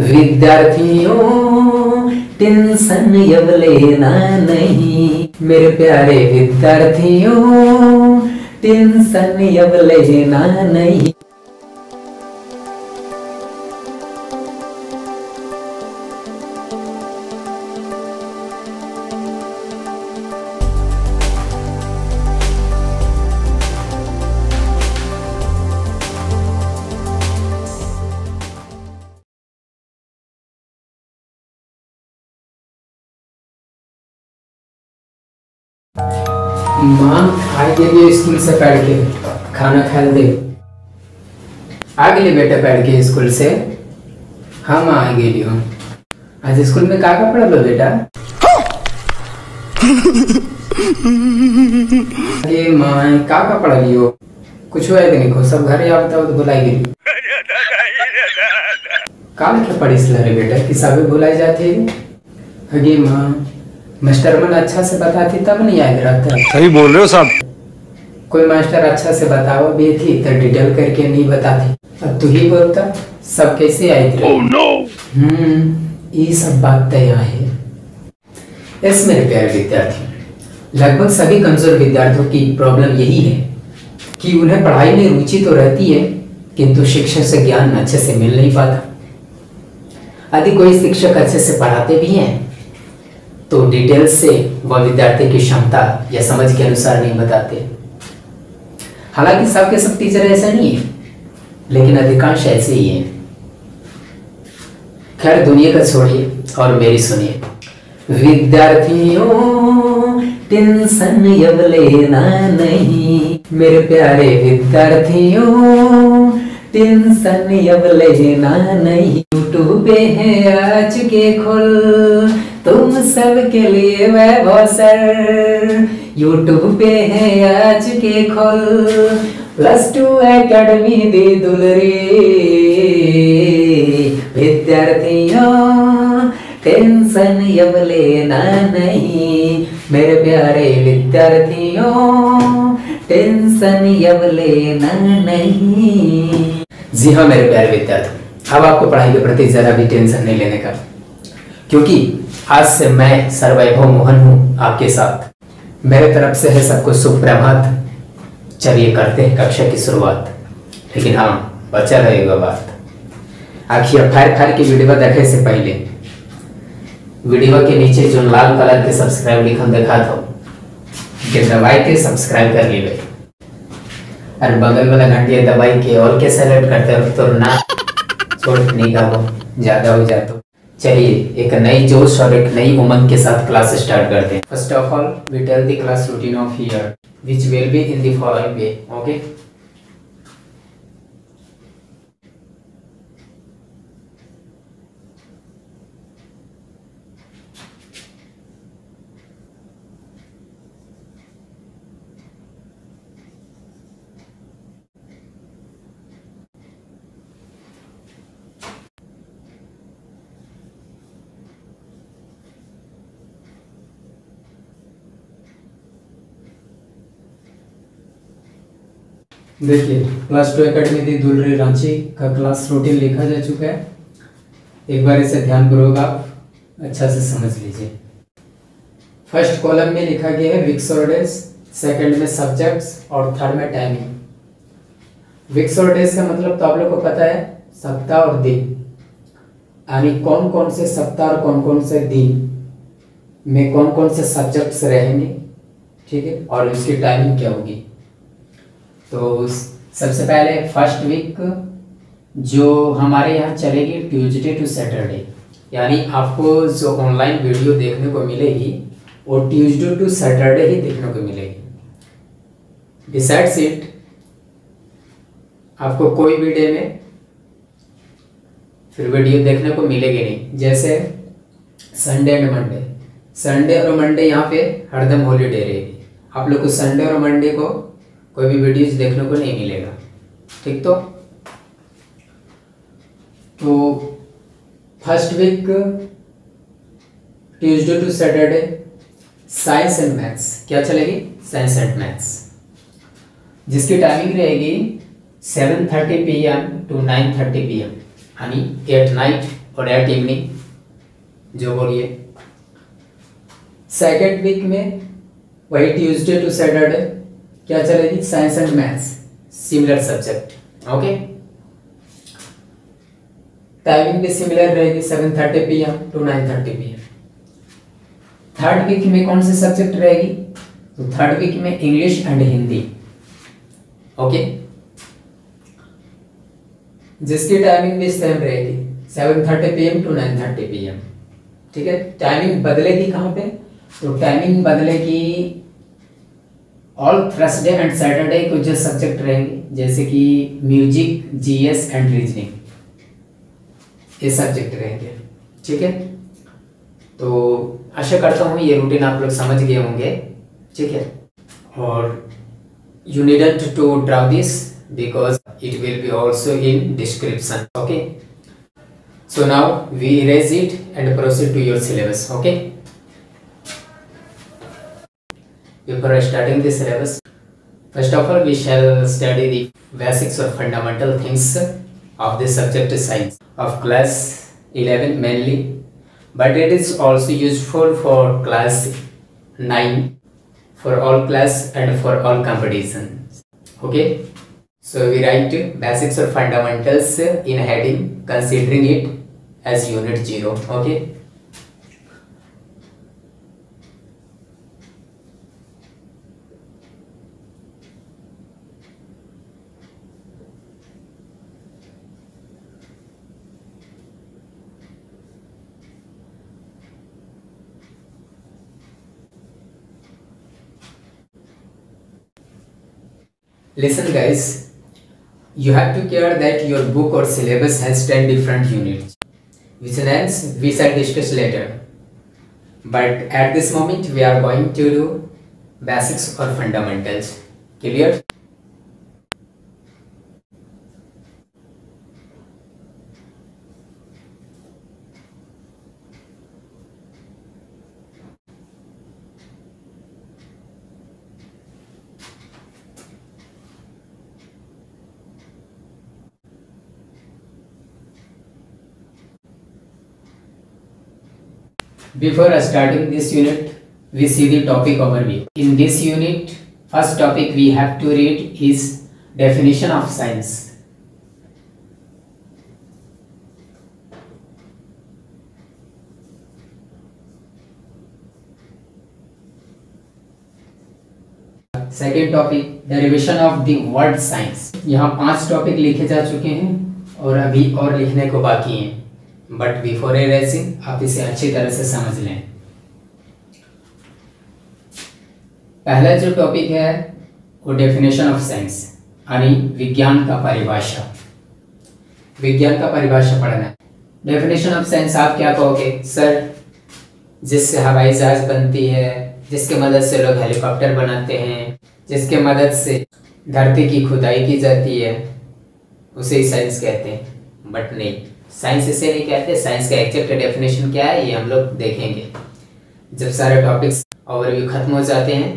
विद्यार्थियों लेना नहीं। मेरे प्यारे विद्यार्थियों टेंशन अब लेना नहीं। माँ आ गेलिए स्कूल से पढ़ के खाना खा दे। आ गेली बेटा पढ़ के स्कूल से हाँ माँ आ गेली हूँ आज स्कूल में का का पढ़ल बेटा। ये माँ का का पढ़ली हो कुछ हुआ नहीं? को सब घर या बताओ तो भुलाई गेली का लिखे पढ़िस रे बेटा किताबें भुलाई जाती है। अगे माँ मास्टर मन अच्छा से बताती तब नहीं याद रहता। सही बोल रहे हो साहब। कोई मास्टर अच्छा से बताओ भी थी तो डिटेल करके नहीं बताती। अब तू ही बोलता सब कैसे आई थी oh, no. हम्म ये सब बात तय है। यस मेरे प्यारे विद्यार्थी लगभग सभी कमज़ोर विद्यार्थियों की प्रॉब्लम यही है कि उन्हें पढ़ाई में रुचि तो रहती है किंतु शिक्षक से ज्ञान अच्छे से मिल नहीं पाता। यदि कोई शिक्षक अच्छे से पढ़ाते भी हैं तो डिटेल से वह विद्यार्थी की क्षमता या समझ के अनुसार नहीं बताते। हालाँकि सबके सब टीचर ऐसा नहीं है, लेकिन अधिकांश ऐसे ही हैं। खैर, दुनिया का छोड़िए और मेरी सुनिए। विद्यार्थियों लेना नहीं। मेरे प्यारे विद्यार्थियों, टेंशन अब लेना नहीं। यूट्यूब है आज के खोल। तुम सबके लिए वैभव सर। यूट्यूब पे है आज के खोल। प्लस टू एकेडमी दे दुलरे। विद्यार्थियों, टेंशन अब लेना नहीं। मेरे प्यारे विद्यार्थियों, टेंशन अब लेना नहीं। जी हाँ मेरे प्यारे विद्यार्थी, अब आपको पढ़ाई के प्रति जरा भी टेंशन नहीं लेने का। क्योंकि आज से मैं सर्वैभव मोहन हूँ आपके साथ। मेरे तरफ़ से है सबको सुप्रभात। चलिए करते हैं कक्षा की शुरुआत। लेकिन हाँ बचा रहेगा बात। आखिर फायर फायर की वीडियो देखे से पहले। वीडियो के नीचे जो लाल कलर के सब्सक्राइब लिखन देखा था के दबाई के सब्सक्राइब कर लीजिए और बगल वाला घंटिया दबाई के और के सेलेक्ट करते हो? तो ना छोड़, नहीं का ज़्यादा हो जाए तो। चलिए, एक नई जोश और एक नई उमंग के साथ क्लास स्टार्ट करते हैं। First of all we tell the class routine of year which will be in the following way okay? देखिए क्लास टू एकेडमी दी दुलरी रांची का क्लास रूटीन लिखा जा चुका है। एक बार इसे ध्यान ध्यानपूर्वक आप अच्छा से समझ लीजिए। फ़र्स्ट कॉलम में लिखा गया है विक्स और डेज़ सेकंड में सब्जेक्ट्स और थर्ड में टाइमिंग विक्स और डेज़ का मतलब तो आप लोग को पता है, सप्ताह और दिन। यानी कौन कौन से सप्ताह और कौन कौन से दिन में कौन कौन से सब्जेक्ट्स रहेंगे, ठीक है? और इसकी टाइमिंग क्या होगी? तो सबसे पहले फ़र्स्ट वीक जो हमारे यहाँ चलेगी ट्यूजडे टू सैटरडे यानी आपको जो ऑनलाइन वीडियो देखने को मिलेगी, वो ट्यूजडे टू सैटरडे ही देखने को मिलेगी। डिसाइड सीट आपको कोई भी डे में फिर वीडियो देखने को मिलेगी नहीं। जैसे संडे एंड मंडे संडे और मंडे यहाँ पे हरदम हॉलीडे रहेगी। आप लोग को संडे और मंडे को कोई भी वीडियोस देखने को नहीं मिलेगा। ठीक तो? तो first week Tuesday to Saturday science and maths क्या चलेगी? साइंस एंड मैथ्स जिसकी टाइमिंग रहेगी seven thirty P M to nine thirty P M यानी एट नाइट और एट इवनिंग जो बोलिए। सेकेंड वीक में, वही ट्यूसडे टू सैटरडे क्या चलेगी science and maths similar subject okay timing भी सिमिलर रहेगी seven thirty P M to nine thirty P M third week में कौन सी सब्जेक्ट रहेगी? तो थर्ड वीक में इंग्लिश एंड हिंदी ओके जिसकी टाइमिंग भी सेम रहेगी seven thirty P M to nine thirty P M ठीक है? टाइमिंग बदलेगी कहाँ पे? तो टाइमिंग बदलेगी ऑल थर्सडे एंड सैटरडे कुछ सब्जेक्ट रहेंगे, जैसे कि म्यूज़िक जीएस एंड रीजनिंग ये सब्जेक्ट रहेंगे, ठीक है? तो आशा करता हूँ ये रूटीन आप लोग समझ गए होंगे, ठीक है? और you needn't to draw this because it will be also in description okay so now we erase it and proceed to your syllabus okay? Before starting the syllabus. First of all we shall study the basics or fundamental things of the subject science of class 11 mainly but it is also useful for class 9 for all class and for all competitions okay? So we write basics or fundamentals in heading considering it as unit 0 okay Listen guys, you have to care that your book or syllabus has 10 different units, which names we shall discuss later. But at this moment we are going to do basics or fundamentals. Clear? Before starting this unit, we see the topic overview. In this unit, first topic we have to read is definition of science. Second topic derivation of the word science यहाँ पाँच topic लिखे जा चुके हैं और अभी और लिखने को बाकी हैं बट बिफोर रेसिंग आप इसे अच्छी तरह से समझ लें। पहला जो टॉपिक है, वो डेफिनेशन ऑफ़ साइंस यानी विज्ञान का परिभाषा। विज्ञान का परिभाषा पढ़ना डेफिनेशन ऑफ़ साइंस आप क्या कहोगे? सर जिससे हवाई जहाज़ बनती है, जिसके मदद से लोग हेलीकॉप्टर बनाते हैं, जिसके मदद से धरती की खुदाई की जाती है, उसे ही साइंस कहते हैं। बट नहीं। साइंस इसे नहीं कहते साइंस का एग्जैक्ट डेफिनेशन क्या है, ये हम लोग देखेंगे। जब सारे टॉपिक्स ओवरव्यू खत्म हो जाते हैं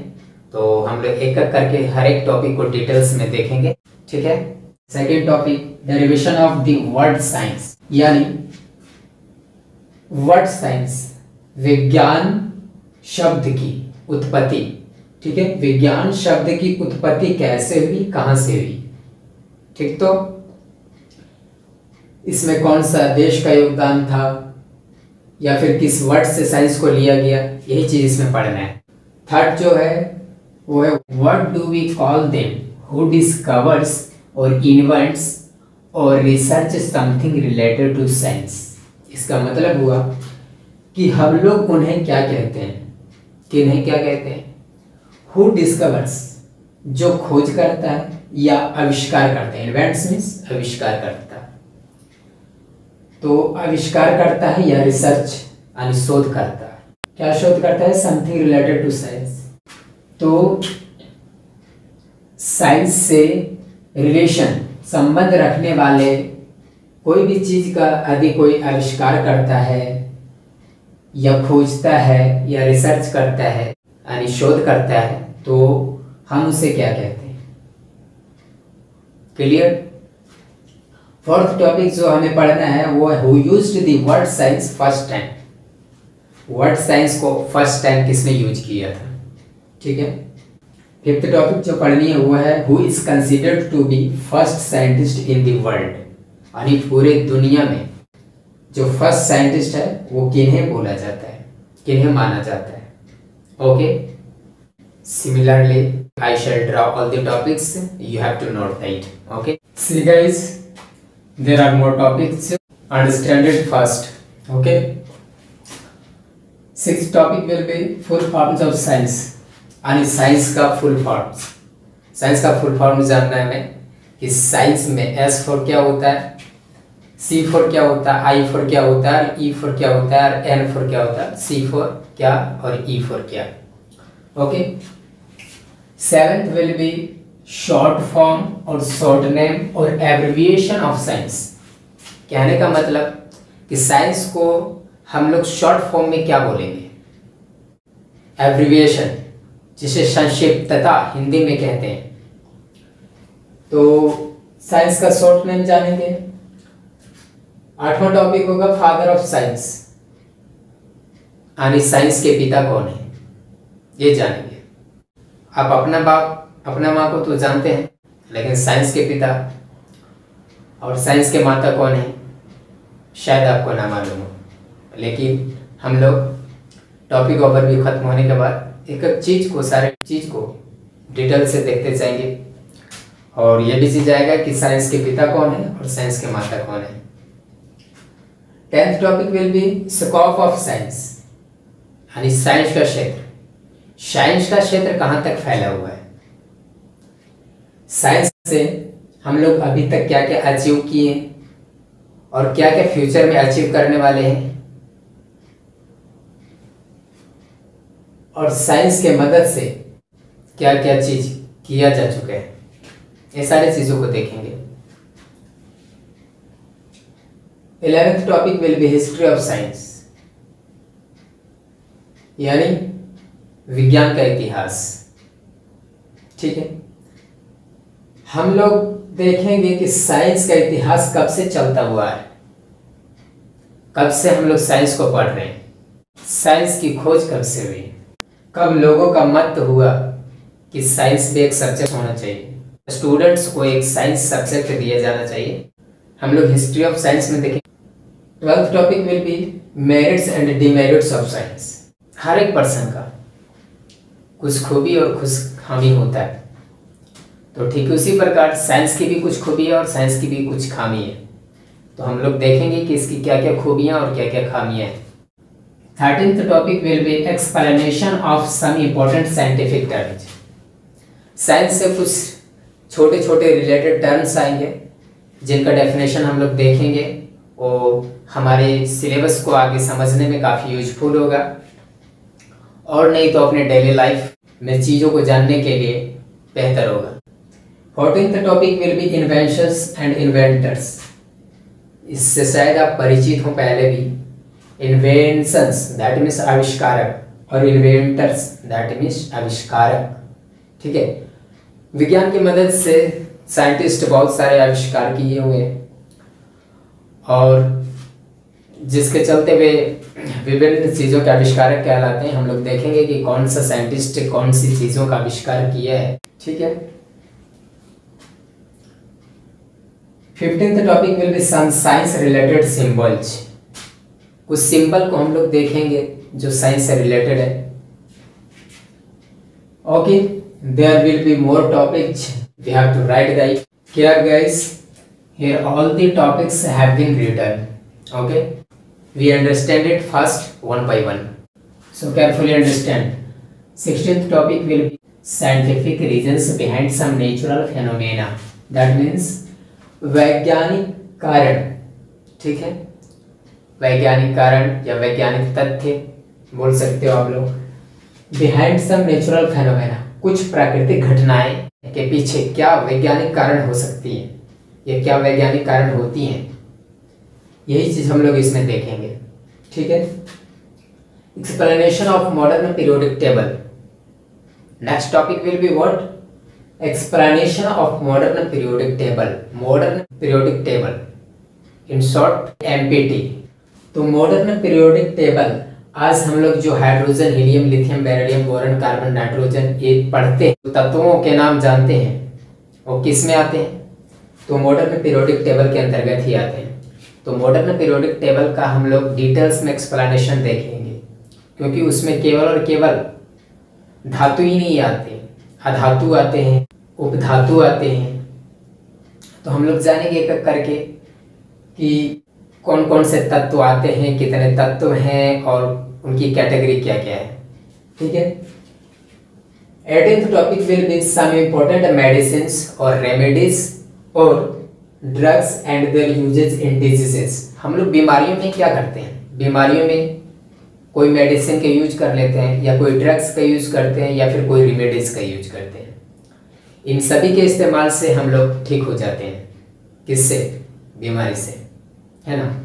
तो हम लोग एक एक करके हर एक टॉपिक को डिटेल्स में देखेंगे, ठीक है? Second topic derivation of the word science यानी वर्ड साइंस विज्ञान शब्द की उत्पत्ति, ठीक है? विज्ञान शब्द की उत्पत्ति कैसे हुई, कहाँ से हुई, ठीक तो? इसमें कौन सा देश का योगदान था? या फिर किस वर्ड से साइंस को लिया गया? यही चीज़ इसमें पढ़ना है। थर्ड जो है, वो है what do we call them who discovers और इन्वेंट्स और research something related to science इसका मतलब हुआ कि हम लोग उन्हें क्या कहते हैं? किन्हें क्या कहते हैं? हु डिस्कवर्स जो खोज करता है या आविष्कार करता है। इन्वेंट्स मीन्स आविष्कार करता तो आविष्कार करता है या रिसर्च यानी शोध करता है। क्या शोध करता है? समथिंग रिलेटेड टू साइंस तो साइंस से रिलेशन संबंध रखने वाले कोई भी चीज़ का यदि कोई आविष्कार करता है या खोजता है या रिसर्च करता है यानी शोध करता है तो हम उसे क्या कहते हैं? क्लियर फोर्थ टॉपिक जो हमें पढ़ना है, वो है who used the word science first time word science को फ़र्स्ट टाइम किसने यूज़ किया था? ठीक है? फिफ्थ टॉपिक जो पढ़नी है, वो है who is considered to be first scientist in the world यानी पूरे दुनिया में जो फ़र्स्ट साइंटिस्ट है, वो किन्हें बोला जाता है? किन्हें माना जाता है? Okay similarly I shall draw all the topics you have to note that okay see guys there are more topics understand it first okay six topic will be full forms of science यानी science का full forms science का full form जानना है हमें कि science में S for क्या होता है? सी फॉर क्या होता है? आई फॉर क्या होता है? ई फॉर क्या होता है? एन फॉर क्या होता है? सी फॉर क्या और ई फॉर क्या? Okay seventh will be short form और शॉर्ट नेम और एब्रिविएशन ऑफ़ साइंस कहने का मतलब कि साइंस को हम लोग शॉर्ट फॉर्म में क्या बोलेंगे? एब्रिविएशन जिसे संक्षिप्तता हिंदी में कहते हैं। तो साइंस का शॉर्ट नेम जानेंगे। आठवां टॉपिक होगा फादर ऑफ़ साइंस यानी साइंस के पिता कौन है? ये जानेंगे। आप अपना बाप अपना माँ को तो जानते हैं, लेकिन साइंस के पिता और साइंस के माता कौन है, शायद आपको ना मालूम हो। लेकिन हम लोग टॉपिक ओवर भी खत्म होने के बाद एक एक चीज़ को, सारे चीज़ को डिटेल से देखते जाएँगे। और ये भी चीज़ आएगा कि साइंस के पिता कौन है और साइंस के माता कौन है। Tenth topic will be scope of science यानी साइंस का क्षेत्र। साइंस का क्षेत्र कहाँ तक फैला हुआ है? साइंस से हम लोग अभी तक क्या क्या अचीव किए और क्या क्या फ्यूचर में अचीव करने वाले हैं। और साइंस के मदद से क्या क्या चीज़ किया जा चुका है, ये सारी चीज़ों को देखेंगे। Eleventh topic will be history of science यानी विज्ञान का इतिहास। ठीक है? हम लोग देखेंगे कि साइंस का इतिहास कब से चलता हुआ है। कब से हम लोग साइंस को पढ़ रहे हैं। साइंस की खोज कब से हुई। कब लोगों का मत हुआ कि साइंस भी एक सब्जेक्ट होना चाहिए। स्टूडेंट्स को एक साइंस सब्जेक्ट दिया जाना चाहिए। हम लोग हिस्ट्री ऑफ़ साइंस में देखें। Twelfth topic will be merits and demerits of science हर एक पर्सन का कुछ खूबी और कुछ खामी होता है। तो ठीक उसी प्रकार साइंस की भी कुछ खूबी है और साइंस की भी कुछ खामी है। तो हम लोग देखेंगे कि इसकी क्या क्या खूबियाँ और क्या क्या खामियाँ हैं। Thirteenth topic will be explanation of some important scientific terms science से कुछ छोटे छोटे रिलेटेड टर्म्स आएँगे, जिनका डेफिनेशन हम लोग देखेंगे वो हमारे सिलेबस को आगे समझने में काफ़ी यूजफुल होगा। और नहीं तो अपने डेली लाइफ में चीज़ों को जानने के लिए बेहतर होगा। Fourteenth topic will be inventions and inventors इससे शायद आप परिचित हो पहले भी। इन्वेंशंस दैट मीन्स आविष्कारक। और इन्वेंटर्स दैट मीन्स आविष्कारक। ठीक है? विज्ञान की मदद से साइंटिस्ट बहुत सारे आविष्कार किए हुए और जिसके चलते वे विभिन्न चीज़ों के आविष्कारक कहलाते हैं। हम लोग देखेंगे कि कौन सा साइंटिस्ट कौन सी चीज़ों का आविष्कार किया है। ठीक है? Fifteenth topic will be some science related symbols कुछ सिंबल को हम लोग देखेंगे जो साइंस से रिलेटेड है। Okay there will be more topics we have to write they clear guys here all the topics have been written okay we understand it first one by one so carefully understand sixteenth topic will be scientific reasons behind some natural phenomena that means वैज्ञानिक कारण, ठीक है? वैज्ञानिक कारण या वैज्ञानिक तथ्य बोल सकते हो आप लोग। बिहाइंड सम नेचुरल फेनोमेना कुछ प्राकृतिक घटनाएँ के पीछे क्या वैज्ञानिक कारण हो सकती है? या क्या वैज्ञानिक कारण होती हैं? यही चीज़ हम लोग इसमें देखेंगे, ठीक है? Explanation of modern periodic table next topic will be what explanation of modern periodic table. Modern periodic table. In short MPT तो मॉडर्न पीरियोडिक टेबल आज हम लोग जो hydrogen helium lithium beryllium boron carbon nitrogen ये पढ़ते हैं तो तत्वों के नाम जानते हैं। वो किसमें आते हैं? तो मॉडर्न पीरियोडिक टेबल के अंतर्गत ही आते हैं। तो मॉडर्न पीरियोडिक टेबल का हम लोग डिटेल्स में एक्सप्लेनेशन देखेंगे, क्योंकि उसमें केवल और केवल धातु ही नहीं आते। अधातु आते हैं, उपधातु आते हैं। तो हम लोग जानेंगे एक एक करके कि कौन कौन से तत्व आते हैं, कितने तत्व हैं और उनकी कैटेगरी क्या क्या है। ठीक है? Eighteen topic will be some important medicine और रेमेडीज और drugs and their uses in diseases हम लोग बीमारियों में क्या करते हैं? बीमारियों में कोई मेडिसिन का यूज़ कर लेते हैं, या कोई ड्रग्स का यूज़ करते हैं, या फिर कोई रेमेडीज का यूज़ करते हैं। इन सभी के इस्तेमाल से हम लोग ठीक हो जाते हैं। किससे? बीमारी से। है ना?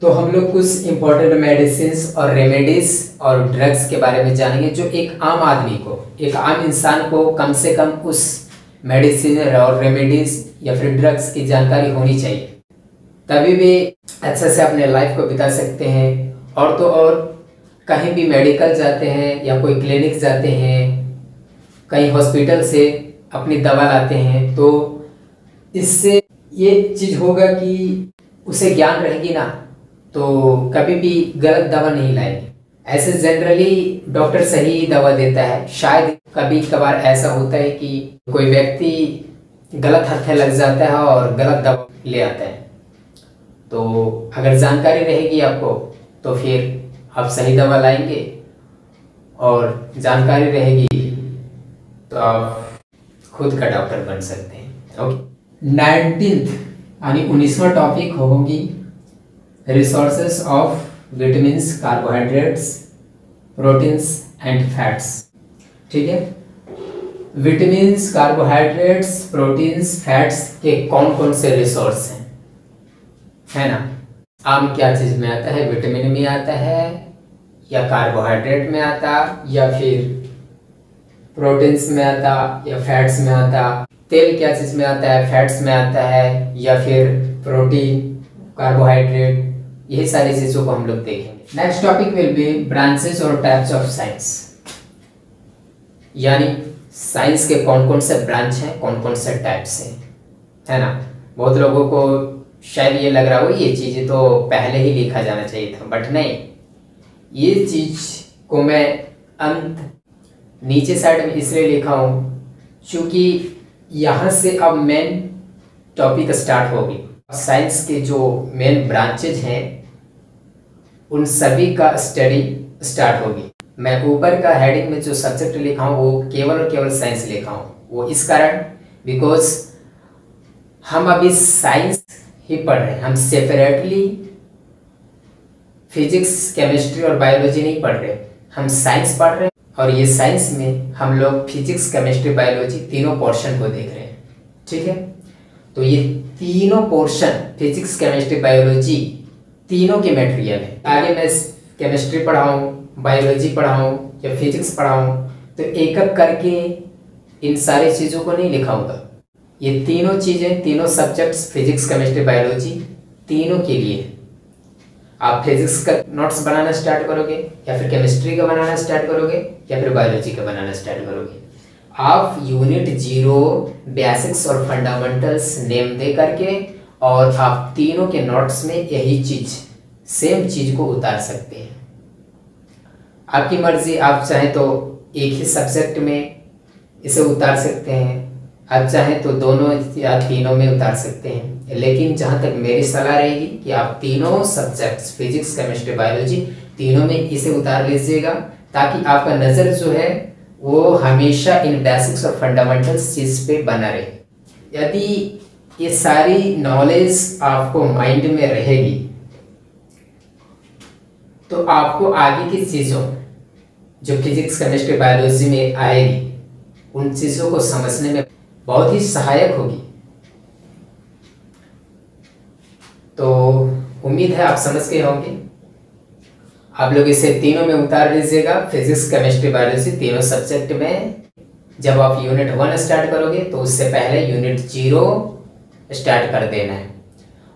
तो हम लोग कुछ इम्पोर्टेंट मेडिसिन और रेमेडीज और ड्रग्स के बारे में जानेंगे, जो एक आम आदमी को, एक आम इंसान को कम से कम उस मेडिसिन और रेमेडीज या फिर ड्रग्स की जानकारी होनी चाहिए। तभी भी अच्छे से अपने लाइफ को बिता सकते हैं। और तो और कहीं भी मेडिकल जाते हैं या कोई क्लिनिक जाते हैं, कहीं हॉस्पिटल से अपनी दवा लाते हैं तो इससे ये चीज़ होगा कि उसे ज्ञान रहेगी ना तो कभी भी गलत दवा नहीं लाएँगे। ऐसे जनरली डॉक्टर सही दवा देता है। शायद कभी कभार ऐसा होता है कि कोई व्यक्ति गलत हथे लग जाता है और गलत दवा ले आता है। तो अगर जानकारी रहेगी आपको तो फिर आप सही दवा लाएँगे और जानकारी रहेगी तो आप खुद का डॉक्टर बन सकते हैं। ओके नाइनटीन यानी उन्नीसवा टॉपिक होगी resources of vitamins carbohydrates proteins and fats ठीक है? विटामिन कार्बोहाइड्रेट्स प्रोटीन्स फैट्स के कौन कौन से रिसोर्स हैं? है ना? आम क्या चीज़ में आता है? विटामिन में आता है या कार्बोहाइड्रेट में आता, या फिर प्रोटीन्स में आता, या फैट्स में आता। तेल क्या चीज़ में आता है? फैट्स में आता है, या फिर प्रोटीन कार्बोहाइड्रेट यही सारी चीज़ों को हम लोग देखेंगे। Next topic will be branches और टाइप्स ऑफ़ साइंस यानी साइंस के कौन कौन से ब्रांच हैं कौन कौन से टाइप्स हैं। है ना? बहुत लोगों को शायद ये लग रहा हो, ये चीज़ें तो पहले ही लिखा जाना चाहिए था बट नहीं। ये चीज़ को मैं अंत नीचे साइड में इसलिए लिखा हूँ, क्योंकि यहाँ से अब मेन टॉपिक स्टार्ट होगी साइंस के जो मेन ब्रांचेज हैं, उन सभी का स्टडी स्टार्ट होगी मैं ऊपर का हेडिंग में जो सब्जेक्ट लिखा हूँ, वो केवल और केवल साइंस लिखा हूँ। वो इस कारण बिकॉज़ हम अभी साइंस ही पढ़ रहे हैं। हम सेपरेटली फिजिक्स, केमिस्ट्री और बायोलॉजी नहीं पढ़ रहे। हम साइंस पढ़ रहे हैं और ये साइंस में हम लोग फिजिक्स, केमिस्ट्री, बायोलॉजी तीनों पोर्शन को देख रहे हैं। ठीक है? तो ये तीनों पोर्शन फिजिक्स, केमिस्ट्री, बायोलॉजी, तीनों के मेटेरियल है। आगे मैं केमिस्ट्री पढ़ाऊँ, बायोलॉजी पढ़ाऊँ या फिजिक्स पढ़ाऊँ तो एक एक करके इन सारी चीज़ों को नहीं लिखाऊँगा। ये तीनों चीज़ें, तीनों सब्जेक्ट्स फिजिक्स, केमिस्ट्री, बायोलॉजी, तीनों के लिए आप फिजिक्स का नोट्स बनाना स्टार्ट करोगे, या फिर केमिस्ट्री का बनाना स्टार्ट करोगे, या फिर बायोलॉजी का बनाना स्टार्ट करोगे। आप यूनिट ज़ीरो बेसिक्स और फंडामेंटल्स नेम दे करके और आप तीनों के नोट्स में यही चीज़ सेम चीज़ को उतार सकते हैं। आपकी मर्ज़ी, आप चाहें तो एक ही सब्जेक्ट में इसे उतार सकते हैं, आप चाहें तो दोनों या तीनों में उतार सकते हैं। लेकिन जहाँ तक मेरी सलाह रहेगी कि आप तीनों सब्जेक्ट्स फिजिक्स केमिस्ट्री बायोलॉजी तीनों में इसे उतार लीजिएगा, ताकि आपका नज़र जो है, वो हमेशा इन बेसिक्स और फंडामेंटल्स चीज़ पे बना रहे। यदि ये सारी नॉलेज आपको माइंड में रहेगी तो आपको आगे की चीज़ों, जो फिजिक्स केमिस्ट्री बायोलॉजी में आएगी, उन चीज़ों को समझने में बहुत ही सहायक होगी। तो उम्मीद है आप समझ गए होंगे। आप लोग इसे तीनों में उतार लीजिएगा फिजिक्स केमिस्ट्री बायोलॉजी तीनों सब्जेक्ट में। जब आप यूनिट वन स्टार्ट करोगे तो उससे पहले यूनिट ज़ीरो स्टार्ट कर देना है।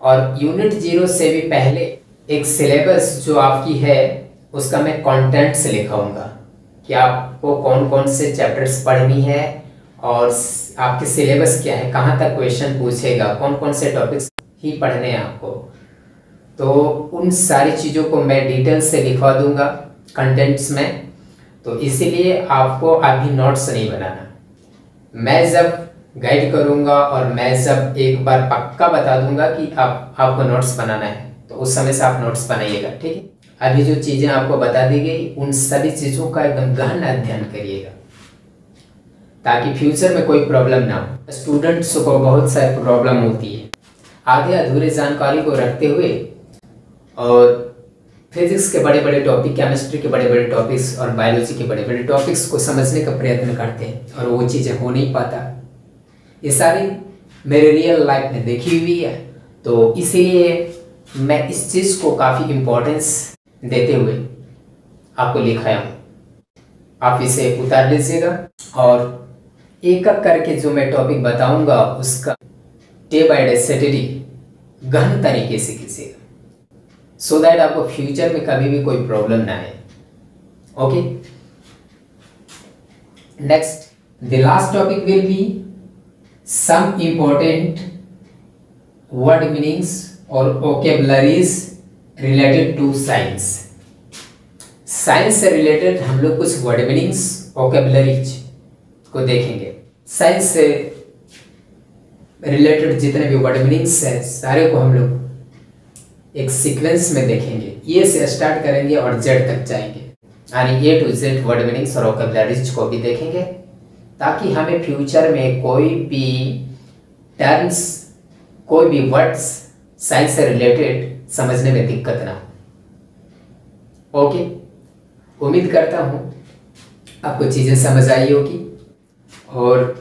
और यूनिट ज़ीरो से भी पहले एक सिलेबस जो आपकी है, उसका मैं कंटेंट से लिखाऊँगा कि आपको कौन कौन से चैप्टर्स पढ़नी है और आपके सिलेबस क्या है, कहाँ तक क्वेश्चन पूछेगा, कौन कौन से टॉपिक्स ही पढ़ने हैं आपको। तो उन सारी चीज़ों को मैं डिटेल से लिखवा दूँगा कंटेंट्स में। तो इसीलिए आपको अभी नोट्स नहीं बनाना। मैं जब गाइड करूँगा और मैं जब एक बार पक्का बता दूँगा कि आप आपको नोट्स बनाना है तो उस समय से आप नोट्स बनाइएगा, ठीक है? अभी जो चीज़ें आपको बता दी गई, उन सभी चीज़ों का एकदम गहन अध्ययन करिएगा, ताकि फ्यूचर में कोई प्रॉब्लम ना हो। स्टूडेंट्स को बहुत सारी प्रॉब्लम होती है। आधे अधूरे जानकारी को रखते हुए और फिजिक्स के बड़े बड़े टॉपिक केमिस्ट्री के बड़े बड़े टॉपिक्स और बायोलॉजी के बड़े बड़े टॉपिक्स को समझने का प्रयत्न करते हैं और वो चीज़ें हो नहीं पाता। ये सारी मेरे रियल लाइफ में देखी हुई है तो इसीलिए मैं इस चीज़ को काफ़ी इम्पोर्टेंस देते हुए आपको लिखाया हूँ। आप इसे उतार लीजिएगा और एक एक करके जो मैं टॉपिक बताऊँगा, उसका डे बाय डे स्टडी गहन तरीके से कीजिएगा सो दैट आपको फ्यूचर में कभी भी कोई प्रॉब्लम ना आए। Okay next the last topic will be some important word meanings और vocabularies related to science science से रिलेटेड हम लोग कुछ वर्ड मीनिंग्स ओकेबलरीज को देखेंगे। साइंस से रिलेटेड जितने भी वर्ड मीनिंग्स हैं, सारे को हम लोग एक सीक्वेंस में देखेंगे। ये से स्टार्ट करेंगे और जेड तक जाएँगे। यानी A to Z word meanings और ओकेबलरीज को भी देखेंगे, ताकि हमें फ्यूचर में कोई भी टर्म्स कोई भी वर्ड्स साइंस से रिलेटेड समझने में दिक्कत ना हो। ओके उम्मीद करता हूँ आपको चीज़ें समझ आई होगी। और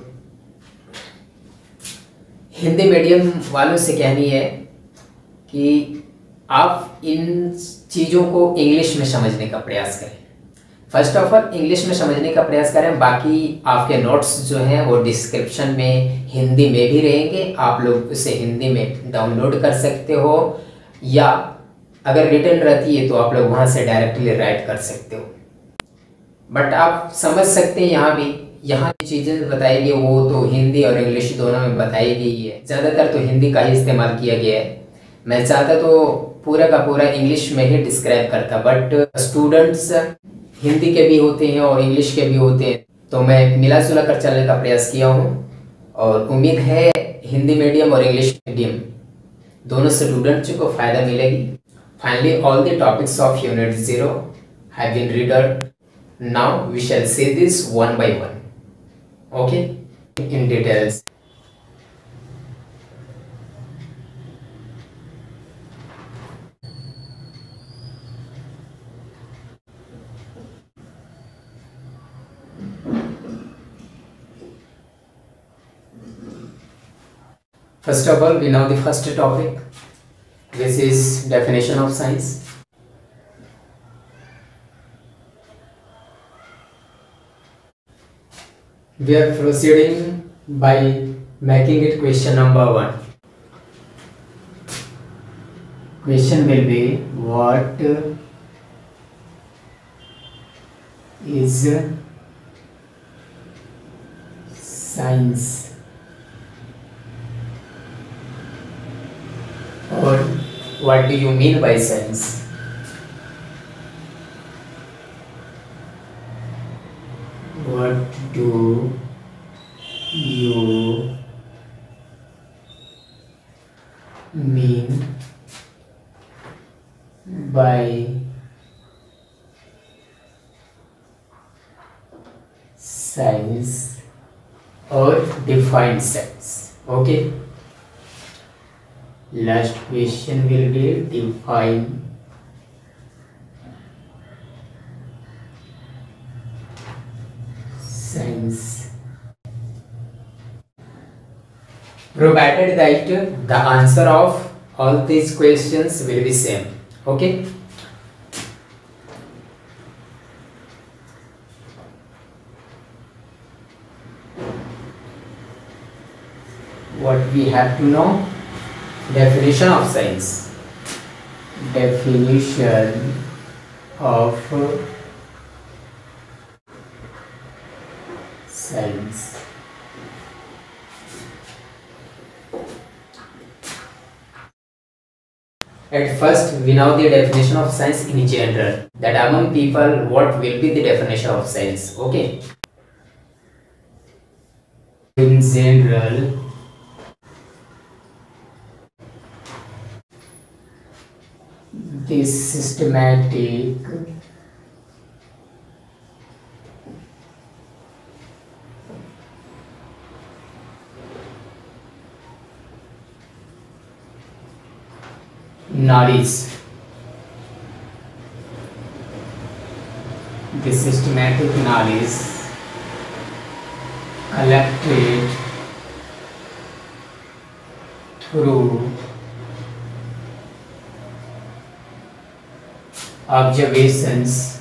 हिंदी मीडियम वालों से कहनी है कि आप इन चीज़ों को इंग्लिश में समझने का प्रयास करें। फ़र्स्ट ऑफ़ ऑल इंग्लिश में समझने का प्रयास करें। बाकी आपके नोट्स जो हैं, वो डिस्क्रिप्शन में हिंदी में भी रहेंगे। आप लोग उसे हिंदी में डाउनलोड कर सकते हो। या अगर रिटर्न रहती है तो आप लोग वहाँ से डायरेक्टली राइट कर सकते हो। बट आप समझ सकते हैं यहाँ भी यहाँ की चीज़ें बताई गई वो तो हिंदी और इंग्लिश दोनों में बताई गई है। ज़्यादातर तो हिंदी का ही इस्तेमाल किया गया है। मैं चाहता तो पूरा का पूरा इंग्लिश में ही डिस्क्राइब करता बट स्टूडेंट्स हिंदी के भी होते हैं और इंग्लिश के भी होते हैं तो मैं मिला जुला कर चलने का प्रयास किया हूँ। और उम्मीद है हिंदी मीडियम और इंग्लिश मीडियम दोनों स्टूडेंट्स को फ़ायदा मिलेगी। Finally all the topics of unit zero have been read now we shall see this one by one okay in details First of all, we know the first topic. This is definition of science. We are proceeding by making it question number one. Question will be what is science? or what do you mean by science? What do you mean by science or define science? Okay. Last question will be define science. Provided that the answer of all these questions will be same. Okay. What we have to know definition of science definition of science At first, we know the definition of science in general. That among people, what will be the definition of science? Okay. In general, this systematic. Knowledge the systematic knowledge collected through observations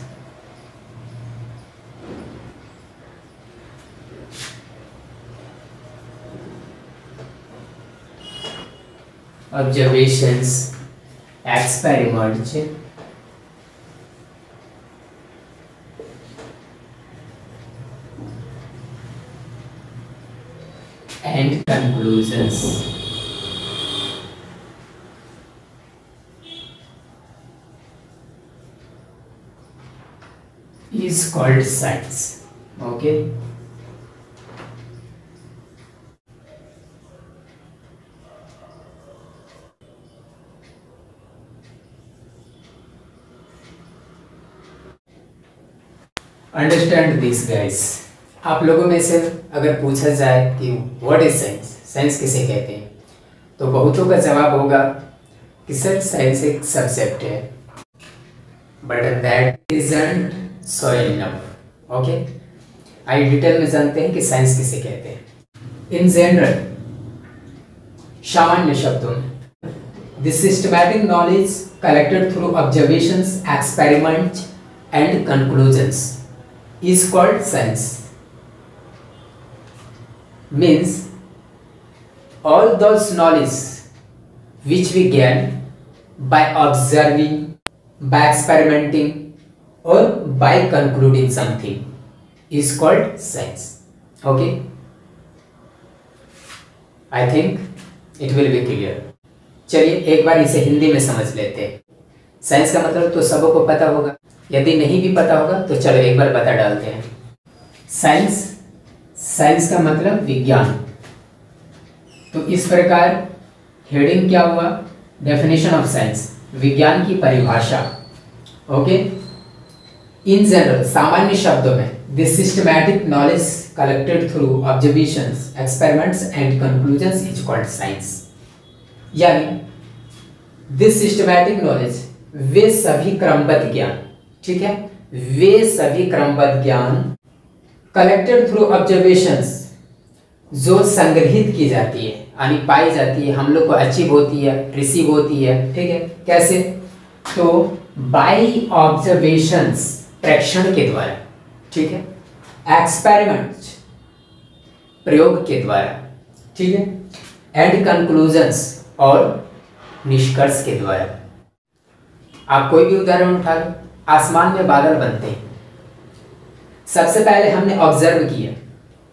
observations experiment and conclusions is called science okay? Understand this guys आप लोगों में से अगर पूछा जाए कि what is science science किसे कहते हैं? तो बहुतों का जवाब होगा कि सर साइंस एक सब्जेक्ट है. But that isn't so enough okay I detail में जानते हैं कि साइंस किसे कहते हैं। इन जनरल सामान्य शब्दों में the systematic knowledge collected through observations experiment and conclusions is called science means, all those knowledge which we gain by observing, by experimenting or by concluding something. Is called science okay? I think it will be clear. चलिए, एक बार इसे हिंदी में समझ लेते हैं। Science का मतलब तो सबको पता होगा। यदि नहीं भी पता होगा तो चलो एक बार बता डालते हैं। साइंस साइंस का मतलब विज्ञान। तो इस प्रकार हेडिंग क्या हुआ? डेफिनेशन ऑफ़ साइंस विज्ञान की परिभाषा। ओके इन जनरल सामान्य शब्दों में this systematic knowledge collected through observations experiments and conclusion is called science यानी दिस सिस्टमैटिक नॉलेज वे सभी क्रमबद्ध ज्ञान, ठीक है? वे सभी क्रमबद्ध ज्ञान कलेक्टेड थ्रू ऑब्जर्वेशंस जो संग्रहित की जाती है, यानी पाई जाती है, हम लोग को अचीव होती है रिसीव होती है, ठीक है? कैसे? तो बाई ऑब्जर्वेशंस प्रेक्षण के द्वारा, ठीक है? एक्सपेरिमेंट प्रयोग के द्वारा, ठीक है? एंड कंक्लूजन्स और निष्कर्ष के द्वारा। आप कोई भी उदाहरण उठा लो, आसमान में बादल बनते हैं। सबसे पहले हमने ऑब्ज़र्व किया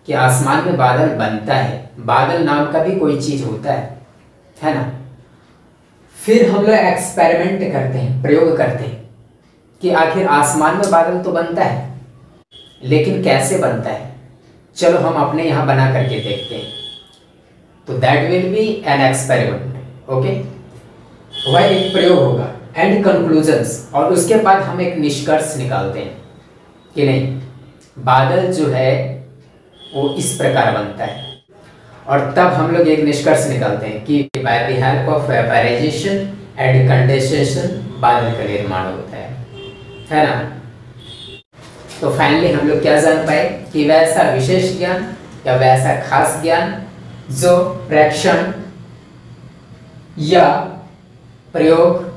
कि आसमान में बादल बनता है। बादल नाम का भी कोई चीज़ होता है है ना? फिर हम लोग एक्सपेरिमेंट करते हैं, प्रयोग करते हैं। कि आखिर आसमान में बादल तो बनता है, लेकिन कैसे बनता है? चलो हम अपने यहाँ बना करके देखते हैं। तो that will be an experiment okay वह एक प्रयोग होगा एंड कंक्लूजन्स और उसके बाद हम एक निष्कर्ष निकालते हैं, कि नहीं, बादल जो है, वो इस प्रकार बनता है। और तब हम लोग एक निष्कर्ष निकालते हैं कि by the help of vaporization and condensation बादल का निर्माण होता है ना? तो फाइनली हम लोग क्या जान पाए कि वैसा विशेष ज्ञान या वैसा खास ज्ञान जो प्रेक्षण या प्रयोग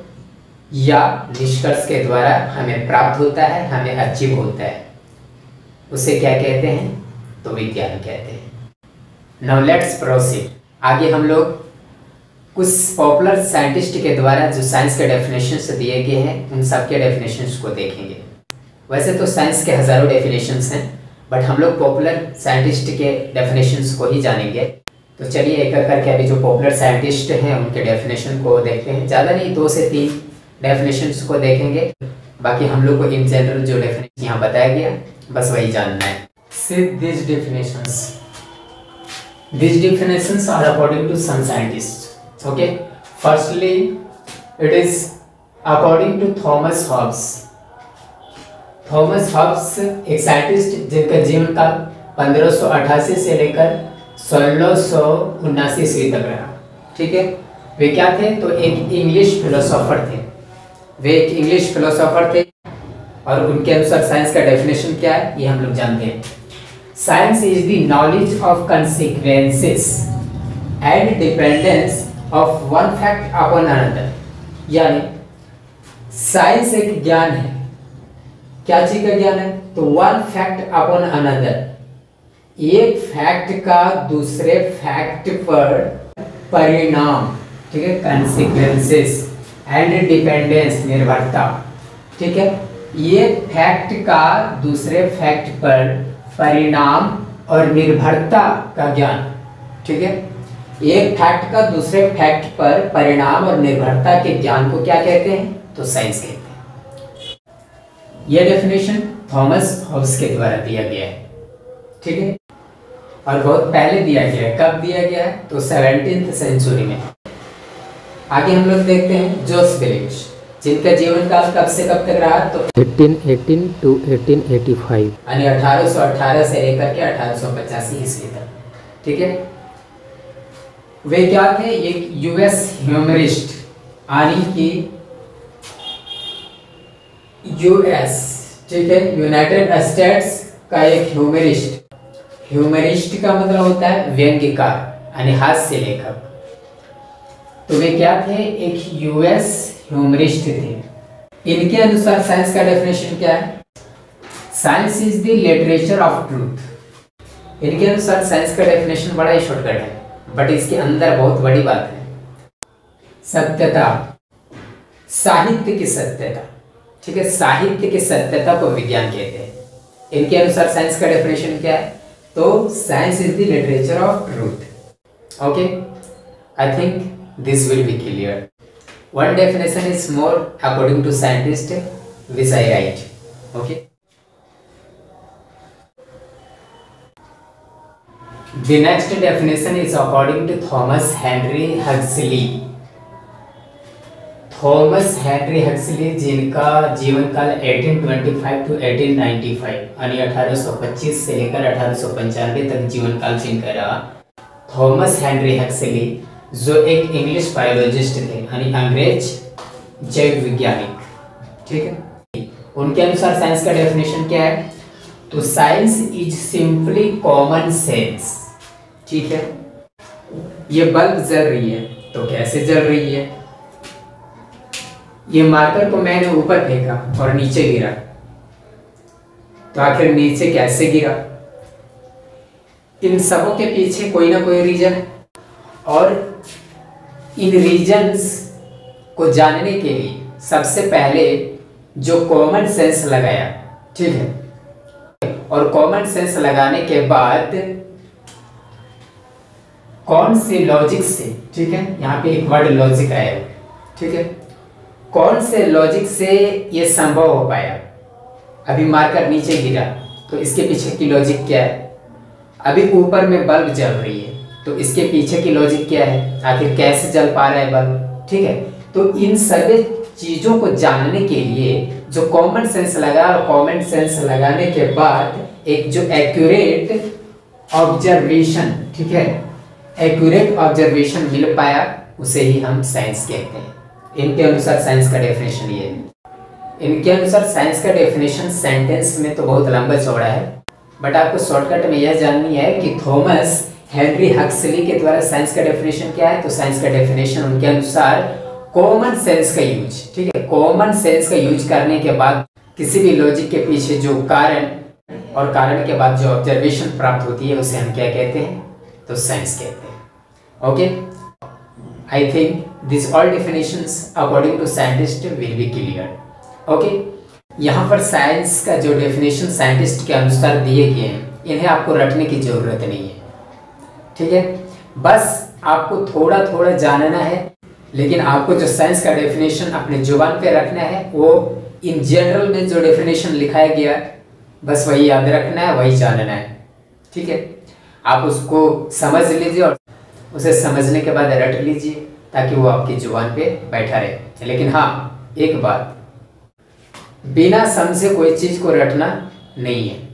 या निष्कर्ष के द्वारा हमें प्राप्त होता है, हमें अचीव होता है। उसे क्या कहते हैं? तो विज्ञान कहते हैं। नाउ लेट्स प्रोसीड आगे हम लोग कुछ पॉपुलर साइंटिस्ट के द्वारा जो साइंस के डेफिनेशंस दिए गए हैं, उन सब के डेफिनेशंस को देखेंगे। वैसे तो साइंस के हज़ारों डेफिनेशंस हैं बट हम लोग पॉपुलर साइंटिस्ट के डेफिनेशंस को ही जानेंगे। तो चलिए एक एक करके अभी जो पॉपुलर साइंटिस्ट हैं, उनके डेफिनेशन को देखते हैं। ज़्यादा नहीं, दो से तीन डेफिनेशंस को देखेंगे। बाकी हम लोग को इन जनरल जो डेफिनेशन यहाँ बताया गया, बस वही जानना है। See these definitions. These definitions are according to some scientists. Okay. Firstly, it is according to Thomas Hobbes. Thomas Hobbes एक साइंटिस्ट जिनका जीवन काल 1588 से लेकर सोलह ईस्वी तक रहा। ठीक है? वे क्या थे? तो एक इंग्लिश फिलोसोफर थे। वे एक इंग्लिश फिलोसोफर थे और उनके अनुसार साइंस का डेफिनेशन क्या है? ये हम लोग जानते हैं। Science is the knowledge of consequences and dependence of one fact upon another यानी साइंस एक ज्ञान है। क्या चीज़ का ज्ञान है? तो वन फैक्ट अपॉन अनदर एक फैक्ट का दूसरे फैक्ट पर परिणाम, ठीक है? कंसिक्वेंसेस एंड डिपेंडेंस निर्भरता, ठीक है? ये फैक्ट का दूसरे फैक्ट पर परिणाम और निर्भरता का ज्ञान, ठीक है? एक फैक्ट का दूसरे फैक्ट पर परिणाम और निर्भरता के ज्ञान को क्या कहते हैं? तो साइंस कहते हैं। यह डेफिनेशन थॉमस हॉब्स के द्वारा दिया गया है। ठीक है? और बहुत पहले दिया गया है। कब दिया गया है? तो सेवनटीन सेंचुरी में। आगे हम लोग देखते हैं जोस बिलिच जिनका जीवन काल कब से कब तक रहा? तो 1818 टू 1885 यानी 1818 से लेकर के 1885 ईस्वी तक। ठीक है? वे क्या थे? एक यूएस ह्यूमरिस्ट यानी कि यूएस ठीक है? यूनाइटेड स्टेट्स का एक ह्यूमरिस्ट ह्यूमरिस्ट का मतलब होता है व्यंग्यकार यानी हास्य लेखक. तो वे क्या थे? एक यूएस ह्यूमरिस्ट थे. इनके अनुसार साइंस का डेफिनेशन क्या है? Science is the literature of truth इनके अनुसार साइंस का डेफिनेशन बड़ा ही शॉर्टकट है. बट इसके अंदर बहुत बड़ी बात है। सत्यता। साहित्य की सत्यता। ठीक है, साहित्य की सत्यता को विज्ञान कहते हैं। इनके अनुसार साइंस का डेफिनेशन क्या है? तो science is the literature of truth okay I think this will be clear one definition is more according to scientist which i write okay? The next definition is according to thomas henry huxley. Thomas Henry Huxley जिनका जीवन काल 1825 to 1895 यानी 1825 से लेकर अठारह सौ पंचानवे तक जीवन काल जिनका रहा। थॉमस हेनरी हक्सली जो एक इंग्लिश बायोलॉजिस्ट थे, यानी अंग्रेज़ जैव वैज्ञानिक, ठीक है? उनके अनुसार साइंस का डेफिनेशन क्या है? तो science is simply common sense ठीक है? ये बल्ब जल रही है तो कैसे जल रही है? ये मार्कर को मैंने ऊपर फेंका और नीचे गिरा। तो आखिर नीचे कैसे गिरा? इन सबों के पीछे कोई ना कोई रीजन है। और इन रीजन्स को जानने के लिए सबसे पहले जो कॉमन सेंस लगाया, ठीक है? और कॉमन सेंस लगाने के बाद कौन से लॉजिक से? ठीक है? यहाँ पे एक वर्ड लॉजिक आया। है ठीक है? कौन से लॉजिक से ये संभव हो पाया? अभी मार्कर नीचे गिरा तो इसके पीछे की लॉजिक क्या है? अभी ऊपर में बल्ब जल रही है तो इसके पीछे की लॉजिक क्या है? आखिर कैसे जल पा रहा है बल्ब ठीक है? तो इन सभी चीज़ों को जानने के लिए, जो कॉमन सेंस लगा और कॉमन सेंस लगाने के बाद, एक जो एक्यूरेट ऑब्जर्वेशन ठीक है? एक्यूरेट ऑब्जर्वेशन मिल पाया, उसे ही हम साइंस कहते हैं। इनके अनुसार साइंस का डेफिनेशन ये है। इनके अनुसार साइंस का डेफिनेशन सेंटेंस में तो बहुत लंबा चौड़ा है बट आपको शॉर्टकट में यह जाननी है कि थॉमस हेनरी हक्सली के द्वारा साइंस का डेफिनेशन क्या है तो साइंस का डेफिनेशन उनके अनुसार कॉमन सेंस का यूज़ ठीक है? कॉमन सेंस का यूज़ करने के बाद किसी भी लॉजिक के पीछे जो कारण और कारण के बाद जो ऑब्जर्वेशन प्राप्त होती है, उसे हम क्या कहते हैं? तो साइंस कहते हैं। Okay I think these all definitions, according to scientist, will be clear. Okay? यहाँ पर साइंस का जो डेफिनेशन साइंटिस्ट के अनुसार दिए गए हैं, इन्हें आपको रटने की ज़रूरत नहीं है। ठीक है? बस आपको थोड़ा थोड़ा जानना है, लेकिन आपको जो साइंस का डेफिनेशन अपने ज़ुबान पे रखना है, वो इन जनरल में जो डेफिनेशन लिखाया गया, बस वही याद रखना है, वही जानना है। ठीक है? आप उसको समझ लीजिए और उसे समझने के बाद रट लीजिए, ताकि वो आपकी ज़ुबान पे बैठा रहे। लेकिन हाँ एक बात। बिना समझे कोई चीज़ को रटना नहीं है।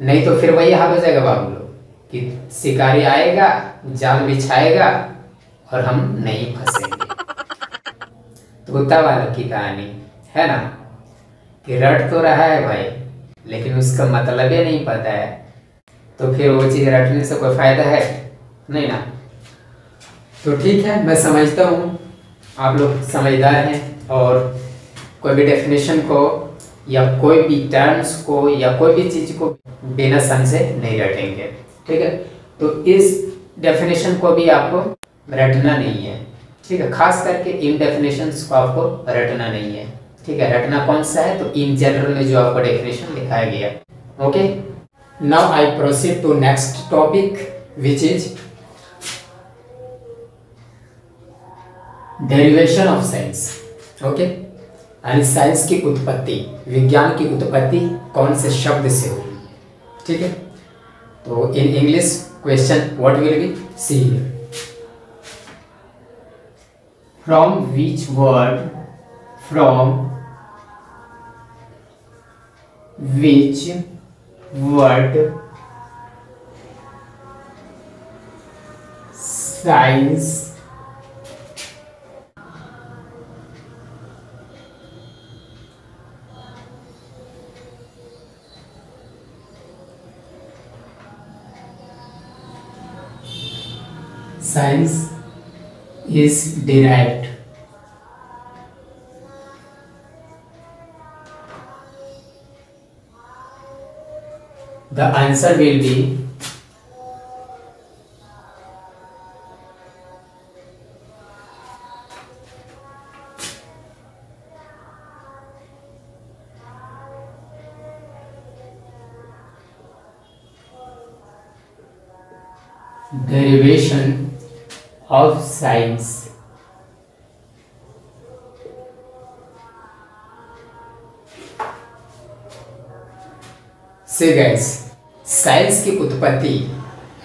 नहीं तो फिर वही हाल हो जाएगा बाबू लोग, कि शिकारी आएगा, जाल बिछाएगा, और हम नहीं फंसेंगे। तोता वालों की कहानी है ना, कि रट तो रहा है भाई, लेकिन उसका मतलब ही नहीं पता है। तो फिर वो चीज़ रटने से कोई फ़ायदा है? नहीं ना। तो ठीक है, मैं समझता हूँ। आप लोग समझदार हैं और कोई भी डेफिनेशन को या कोई भी टर्म्स को या कोई भी चीज़ को बिना समझे नहीं रटेंगे ठीक है? तो इस डेफिनेशन को भी आपको रटना नहीं है। ठीक है? खास करके इन डेफिनेशन को आपको रटना नहीं है। ठीक है? रटना कौन सा है? तो इन जनरल में जो आपको डेफिनेशन लिखाया गया। Okay now I proceed to next topic which is derivation of science okay यानी साइंस की उत्पत्ति, विज्ञान की उत्पत्ति कौन से शब्द से हुई? ठीक है? तो in English question what will be see from which word from which word science science is derived. The answer will be से गैस साइंस की उत्पत्ति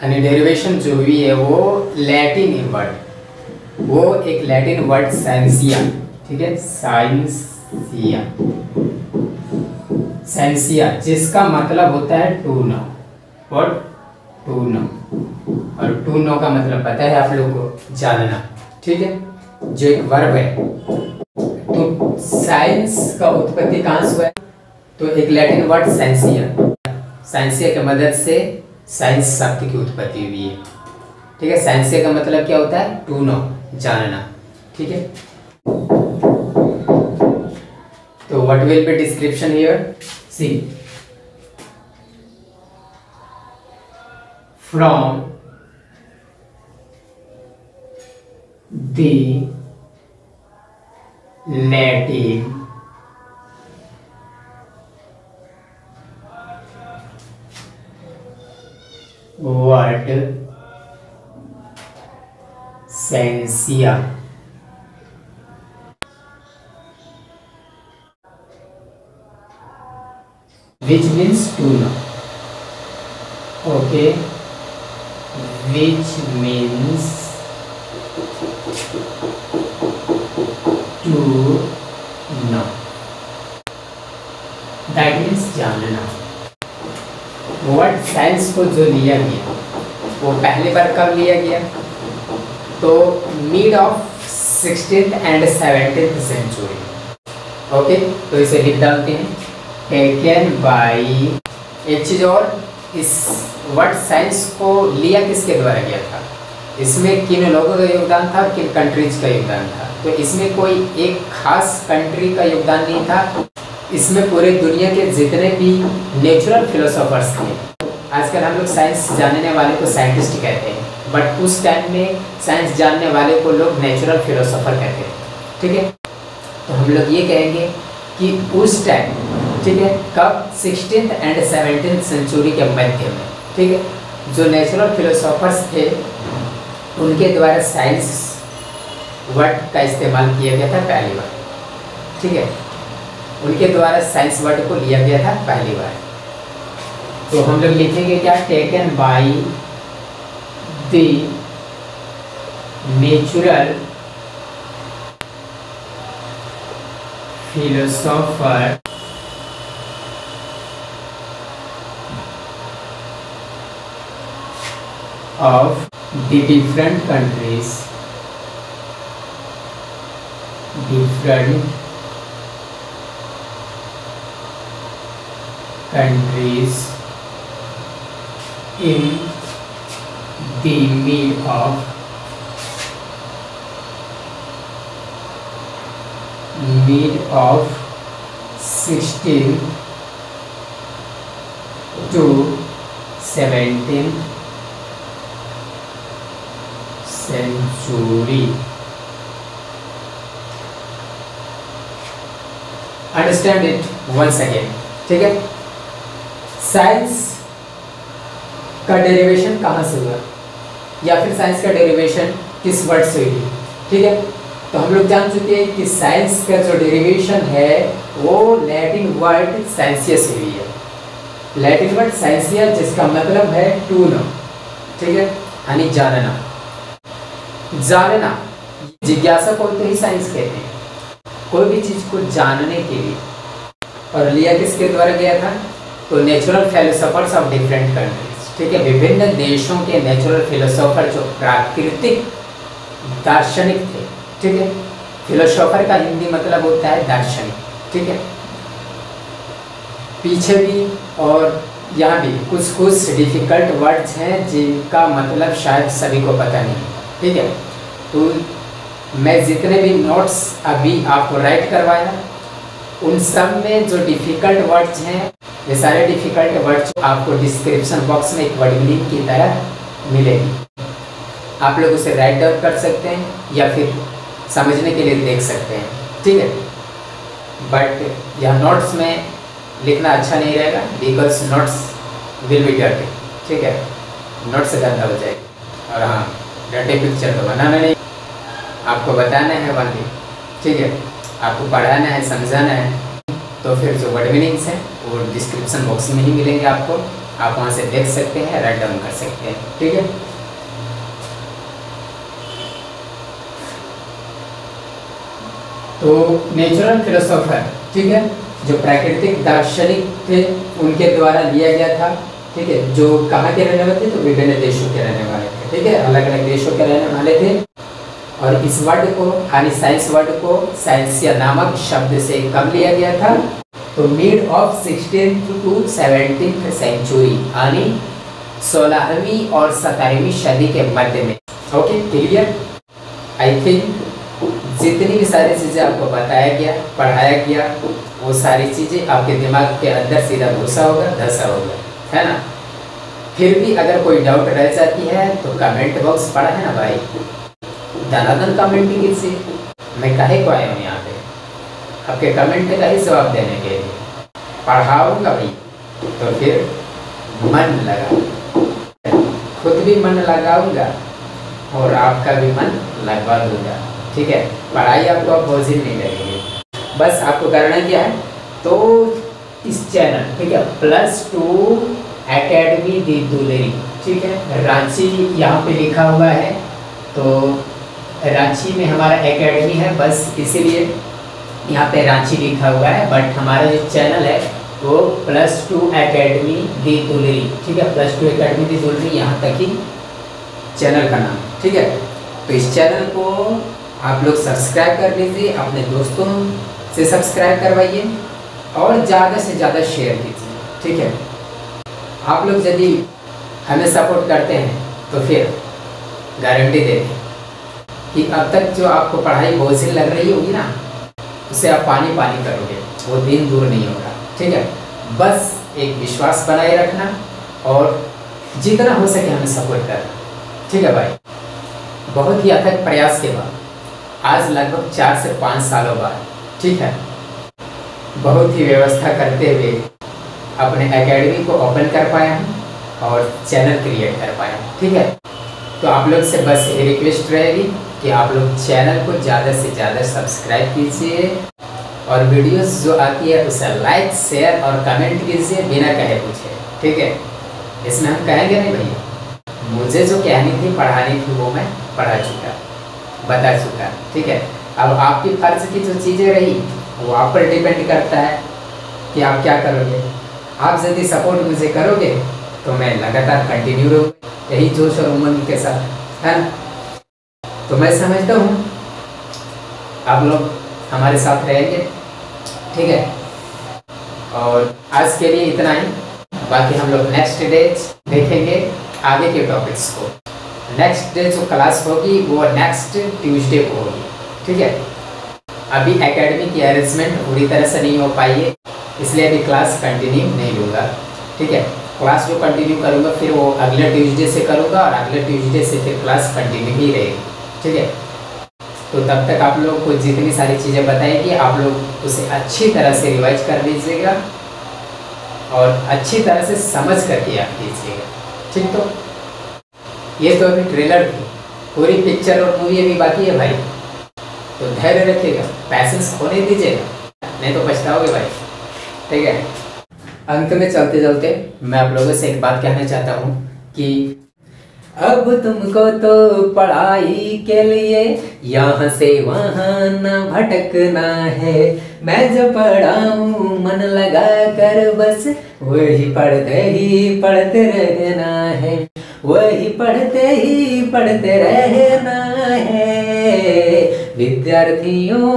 यानी डेरिवेशन जो हुई है वो लैटिन वर्ड वो एक लैटिन वर्ड साइंसिया ठीक है? साइंसिया साइंसिया जिसका मतलब होता है to know what to know और टू नो का मतलब पता है आप लोगों को? जानना, ठीक है? जो एक वर्ब है। तो साइंस का उत्पत्ति कहाँ से हुआ है? तो एक लैटिन वर्ड साइंसिया साइंसिया की मदद से साइंस शब्द की उत्पत्ति हुई है। ठीक है? साइंसिया का मतलब क्या होता है? टू नो जानना। ठीक है? तो what will be description here see from the Latin word sensia which means to know okay. Which means to know that means janana word science को जो लिया गया, वो पहली बार कब लिया गया? तो mid of sixteen and seventeen century okay तो इसे लिख डालते हैं। टेकन बाई एक चीज़ और, इस वर्ड साइंस को लिया किसके द्वारा गया था? इसमें किन लोगों का योगदान था, किन कंट्रीज़ का योगदान था? तो इसमें कोई एक खास कंट्री का योगदान नहीं था। इसमें पूरे दुनिया के जितने भी नेचुरल फिलोसोफर्स थे आजकल हम लोग साइंस जानने वाले को साइंटिस्ट कहते हैं बट उस टाइम में साइंस जानने वाले को लोग नेचुरल फिलोसोफर कहते हैं, ठीक है? तो हम लोग ये कहेंगे कि उस टाइम ठीक है, कब सिक्सटीन एंड सेवनटीन सेंचुरी के मध्य में, ठीक है, जो नेचुरल फिलोसोफर्स थे, उनके द्वारा साइंस वर्ड का इस्तेमाल किया गया था पहली बार, ठीक है? उनके द्वारा साइंस वर्ड को लिया गया था पहली बार। तो हम लोग लिखेंगे क्या? Taken by natural philosopher of the different countries different countries in the mid of mid of 16 to 17 century understand it once again ठीक है साइंस का डेरिवेशन कहाँ से हुआ? या फिर साइंस का डेरिवेशन किस वर्ड से हुई? ठीक है? तो हम लोग जान चुके हैं कि साइंस का जो डेरिवेशन है, वो लैटिन वर्ड साइंसिया से हुई है। लैटिन वर्ड साइंसिया जिसका मतलब है टू नो ठीक है? यानी जानना। जानना, जिज्ञासा को तो ही साइंस कहते हैं। कोई भी चीज़ को जानने के लिए। और लिया किसके द्वारा गया था? तो natural philosophers of different countries ठीक है विभिन्न देशों के नेचुरल फिलोसोफर जो प्राकृतिक दार्शनिक थे, ठीक है? फिलोसोफर का हिंदी मतलब होता है दार्शनिक, ठीक है? पीछे भी और यहाँ भी कुछ कुछ डिफ़िकल्ट वर्ड्स हैं जिनका मतलब शायद सभी को पता नहीं ठीक है? तो मैं जितने भी नोट्स अभी आपको राइट करवाया, उन सब में जो डिफ़िकल्ट वर्ड्स हैं ये सारे डिफ़िकल्ट वर्ड्स आपको डिस्क्रिप्शन बॉक्स में एक वर्ड लिंक की तरह मिलेगी। आप लोग उसे राइट डाउन कर सकते हैं या फिर समझने के लिए देख सकते हैं। ठीक है? बट यह नोट्स में लिखना अच्छा नहीं रहेगा because notes will be dirty ठीक है? नोट्स गंदा हो जाएगी। और हाँ डटे पिक्चर तो बनाना नहीं। आपको बताना है वाली ठीक है? आपको पढ़ाना है, समझाना है। तो फिर जो वर्ड मीनिंग्स हैं, वो डिस्क्रिप्शन बॉक्स में ही मिलेंगे आपको। आप वहाँ से देख सकते हैं राइट डाउन कर सकते हैं। ठीक है? तो नेचुरल फिलोसोफर ठीक है? जो प्राकृतिक, दार्शनिक थे, उनके द्वारा लिया गया था, ठीक है? जो कहाँ के रहने वाले थे? तो विभिन्न देशों के रहने वाले थे, ठीक है? अलग अलग देशों के रहने वाले थे। और इस वर्ड को, यानी साइंस वर्ड को साइंसिया नामक शब्द से कब लिया गया था। तो mid of sixteen to seventeen century यानी सोलहवीं और सत्रहवीं सदी के मध्य में। ओके क्लियर आई थिंक जितनी भी सारी चीज़ें आपको बताया गया, पढ़ाया गया, वो सारी चीज़ें आपके दिमाग के अंदर सीधा घुसा होगा, धसा होगा, है ना? फिर भी अगर कोई डाउट रह जाती है तो कमेंट बॉक्स पढ़ा है ना भाई? धनाधन कमेंटिंग से मैं कहे को आया हूँ यहाँ पे? आपके कमेंट का ही जवाब देने के लिए। पढ़ाऊँगा भाई। तो फिर मन लगा खुद भी मन लगाऊँगा और आपका भी मन लगवा दूँगा ठीक है? पढ़ाई आपको अब बोझिल नहीं लगेगी। बस आपको करना क्या है? तो इस चैनल ठीक है? प्लस टू एकेडमी दी दुलेरी ठीक है? रांची यहाँ पे लिखा हुआ है। तो रांची में हमारा एकेडमी है, बस इसीलिए यहाँ पे रांची लिखा हुआ है बट हमारा जो चैनल है, वो प्लस टू एकेडमी दी दुलेरी ठीक है? प्लस टू एकेडमी दी दुलेरी यहाँ तक ही चैनल का नाम, ठीक है? तो इस चैनल को आप लोग सब्सक्राइब कर लीजिए, अपने दोस्तों से सब्सक्राइब करवाइए, और ज़्यादा से ज़्यादा शेयर कीजिए, ठीक है? आप लोग यदि हमें सपोर्ट करते हैं तो फिर गारंटी देते हैं। कि अब तक जो आपको पढ़ाई बहुत बोझिल लग रही होगी ना, उसे आप पानी पानी करोगे, वो दिन दूर नहीं होगा, ठीक है? बस एक विश्वास बनाए रखना और जितना हो सके हमें सपोर्ट करना, ठीक है भाई? बहुत ही अथक प्रयास के बाद, आज लगभग चार से पाँच सालों बाद, ठीक है? बहुत ही व्यवस्था करते हुए अपने एकेडमी को ओपन कर पाया हूँ और चैनल क्रिएट कर पाया हूँ, ठीक है? तो आप लोग से बस ये रिक्वेस्ट रहेगी कि आप लोग चैनल को ज़्यादा से ज़्यादा सब्सक्राइब कीजिए और वीडियोस जो आती है उसे लाइक, शेयर और कमेंट कीजिए, बिना कहे पूछे। ठीक है? इसमें हम कहेंगे नहीं भैया। मुझे जो कहनी थी, पढ़ानी थी, वो मैं पढ़ा चुका, बता चुका। ठीक है? अब आपकी फ़र्ज़ की जो चीज़ें रही, वो आप पर डिपेंड करता है कि आप क्या करोगे। आप यदि सपोर्ट मुझे करोगे तो मैं लगातार कंटिन्यू रहूँगा। यही जोश और उमंग के साथ। है ना? तो मैं समझता हूँ। आप लोग हमारे साथ रहेंगे। ठीक है? और आज के लिए इतना ही। बाकी हम लोग नेक्स्ट डे देखेंगे आगे के टॉपिक्स को। नेक्स्ट डे जो क्लास होगी, वो नेक्स्ट ट्यूसडे को होगी। ठीक है? अभी एकेडमी की अरेंजमेंट पूरी तरह से नहीं हो पाई है, इसलिए अभी क्लास कंटिन्यू नहीं होगा। ठीक है? क्लास जो कंटिन्यू करूँगा, फिर वो अगले ट्यूसडे से करूँगा और अगले ट्यूसडे से फिर क्लास कंटिन्यू ही रहेगी। ठीक है? तो तब तक आप लोग को जितनी सारी चीज़ें बताएगी आप लोग उसे अच्छी तरह से रिवाइज कर लीजिएगा और अच्छी तरह से समझ करके आप कीजिएगा ठीक तो? ये तो अभी ट्रेलर थी। पूरी पिक्चर और मूवी अभी बाकी है भाई। तो धैर्य रखिएगा। पैसेंस खोने दीजिएगा। नहीं तो पछताओगे भाई। ठीक है? अंत में चलते चलते मैं आप लोगों से एक बात कहना चाहता हूँ कि अब तुमको तो पढ़ाई के लिए यहाँ से वहाँ न भटकना है। मैं जो पढ़ाऊँ, मन लगा कर बस वही पढ़ते ही पढ़ते रहना है। वही पढ़ते ही पढ़ते रहना है। विद्यार्थियों,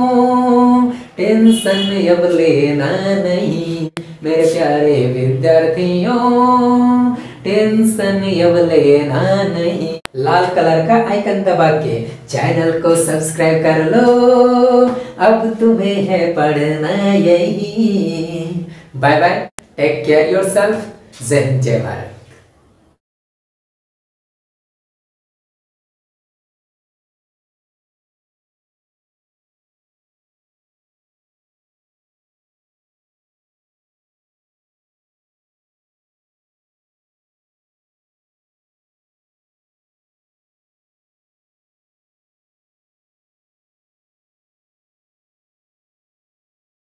टेंशन अब लेना नहीं। मेरे प्यारे विद्यार्थियों टेंशन अब लेना नहीं लाल कलर का आइकन दबा के चैनल को सब्सक्राइब कर लो. अब तुम्हें है पढ़ना यही. Bye bye take care yourself जय जय भारत.